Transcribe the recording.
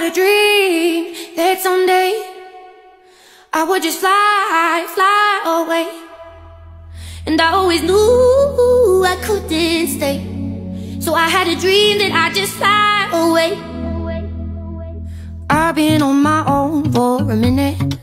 had a dream that someday I would just fly, fly away. And I always knew I couldn't stay. So I had a dream that I'd just fly away. I've been on my own for a minute.